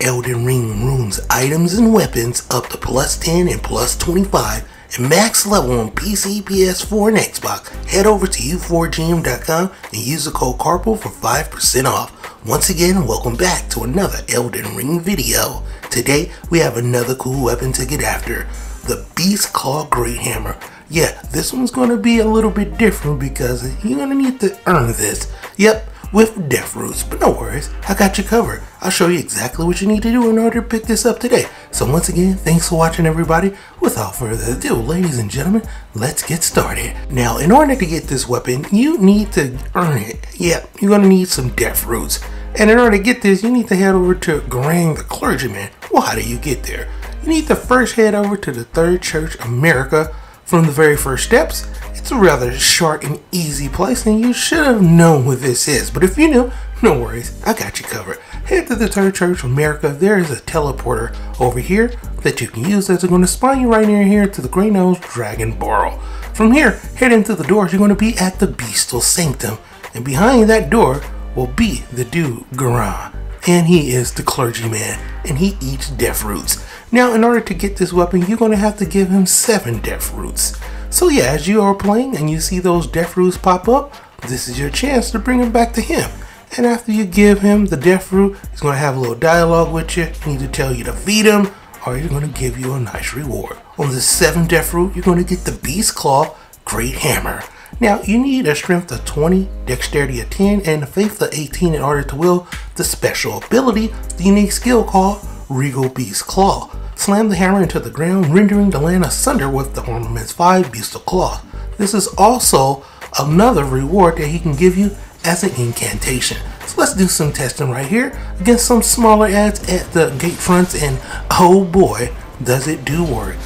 Elden Ring runes items and weapons up to plus 10 and plus 25 and max level on PC, PS4, and Xbox, head over to u4gm.com and use the code Karpo for 5% off. Once again, welcome back to another Elden Ring video. Today, we have another cool weapon to get after, the Beastclaw Greathammer. Yeah, this one's going to be a little bit different because you're going to need to earn this. Yep, with death roots, but no worries, I got you covered. I'll show you exactly what you need to do in order to pick this up today. So once again, thanks for watching everybody. Without further ado, ladies and gentlemen, let's get started. Now, in order to get this weapon, you need to earn it. Yep, you're gonna need some death roots. And in order to get this, you need to head over to Gurranq the Clergyman. Well, how do you get there? You need to first head over to the Third Church of Marika from the very first steps it's a rather short and easy place, and you should have known what this is. But if you knew, no worries, I got you covered. Head to the Third Church of Marika. There is a teleporter over here that you can use that's going to spawn you right near here to the Greyoll's Dragonbarrow. From here, head into the doors. You're going to be at the Bestial Sanctum. And behind that door will be the dude, Gurranq. And he is the clergyman, and he eats death roots. Now, in order to get this weapon, you're going to have to give him seven death roots. So yeah, as you are playing and you see those death roots pop up, this is your chance to bring them back to him. And after you give him the death root, he's going to have a little dialogue with you. He to tell you to feed him, or he's going to give you a nice reward. On the seventh death root, you're going to get the Beast Claw Great Hammer. Now, you need a strength of 20, dexterity of 10, and a faith of 18 in order to wield the special ability, the unique skill called Regal Beast Claw slam the hammer into the ground, rendering the land asunder with the ornament's five beasts of cloth. This is also another reward that he can give you as an incantation. So let's do some testing right here against some smaller ads at the gate fronts and oh boy, does it do work.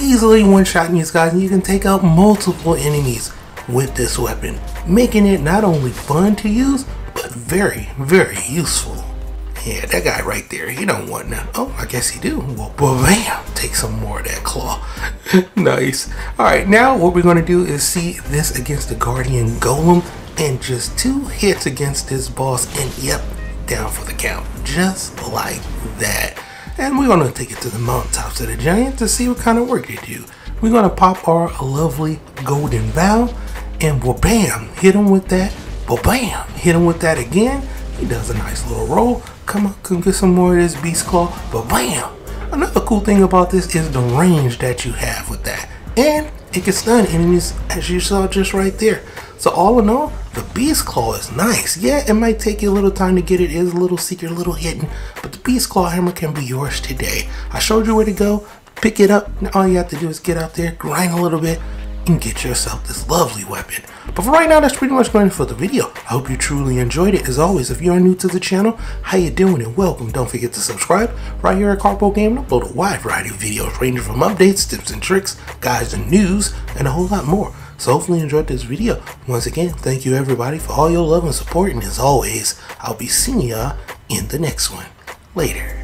Easily one-shotting these guys and you can take out multiple enemies with this weapon, making it not only fun to use, very, very useful. Yeah, that guy right there, he don't want none. Oh, I guess he do. Well, bam, take some more of that claw. nice. All right, now what we're gonna do is see this against the Guardian Golem and just two hits against this boss and yep, down for the count. Just like that. And we're gonna take it to the mountaintops of the giant to see what kind of work they do. We're gonna pop our lovely Golden Vow and well, bam, hit him with that. Well, bam, hit him with that again. He does a nice little roll come on, come get some more of this beast claw. But bam! Another cool thing about this is the range that you have with that. And it can stun enemies as you saw just right there. So all in all, the Beast Claw is nice. Yeah, it might take you a little time to get it. It is a little secret, a little hidden. But the Beast Claw Hammer can be yours today. I showed you where to go. Pick it up. All you have to do is get out there, grind a little bit, and get yourself this lovely weapon. But for right now, that's pretty much going for the video. I hope you truly enjoyed it. As always, if you are new to the channel, how you doing and welcome. Don't forget to subscribe. Right here at Karpo Gaming, upload a wide variety of videos ranging from updates, tips and tricks, guides and news, and a whole lot more. So hopefully you enjoyed this video. Once again, thank you everybody for all your love and support. And as always, I'll be seeing y'all in the next one. Later.